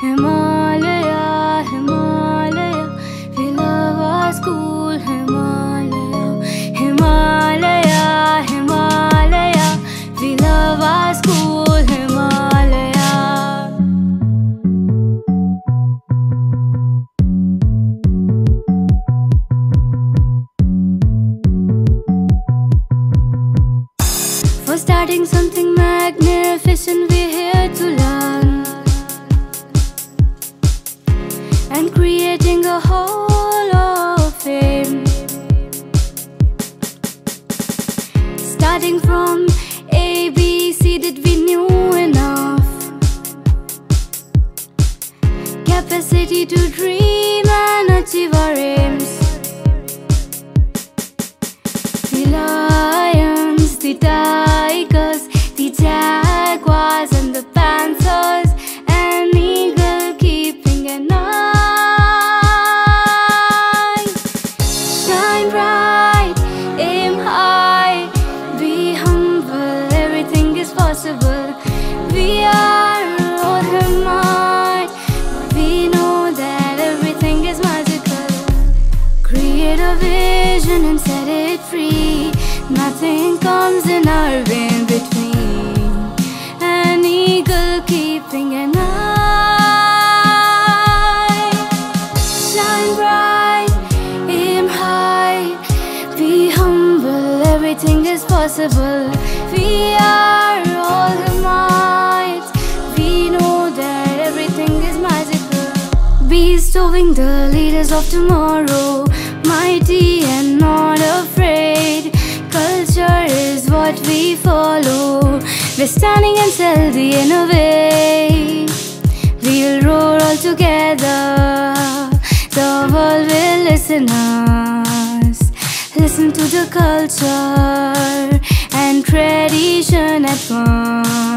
हिमालया हिमालया हिलावा स्कूल हिमालया हिमालया हिमालया हिलावा school Himalaya For starting something magnificent we're here to love capacity to dream and achieve our aims? The lions, A vision and set it free. Nothing comes in our way in between. An eagle keeping an eye. Shine bright, aim high, be humble. Everything is possible. We are all the might. We know that everything is magical. Bestowing the leaders of tomorrow, mighty and not afraid. Culture is what we follow. We're standing and healthy in a way. We'll roar all together. The world will listen us. Listen to the culture and tradition at once.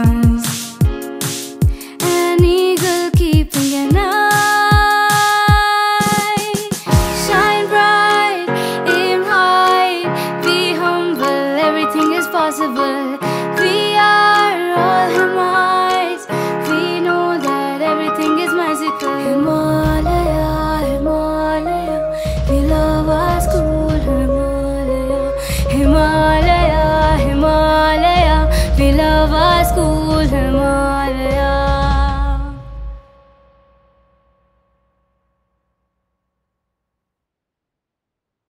Himalaya,